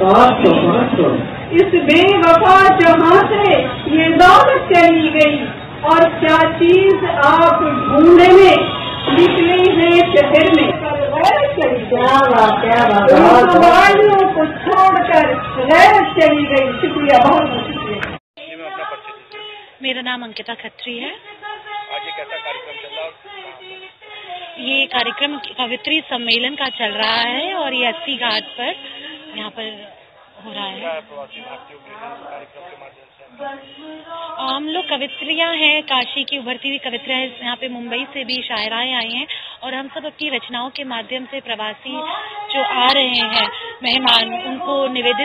पाँच इस बेवफा जहाँ से ये दौलत चली गई और क्या चीज़ आप ढूँढने निकले हैं शहर में? क्या बात क्या बात। को छोड़कर गैरत चली गई। शुक्रिया बहुत बहुत शुक्रिया। मेरा नाम अंकिता खत्री है। आज ये कैसा कार्यक्रम चल रहा है? ये कार्यक्रम कवित्री सम्मेलन का चल रहा है और ये अस्सी घाट पर यहाँ पर हो रहा है। हम लोग कवित्रियाँ हैं, काशी की उभरती हुई कवित्रियाँ हैं, यहाँ पे मुंबई से भी शायराएँ आई हैं और हम सब अपनी रचनाओं के माध्यम से प्रवासी जो आ रहे हैं, मेहमान, उनको निवेदित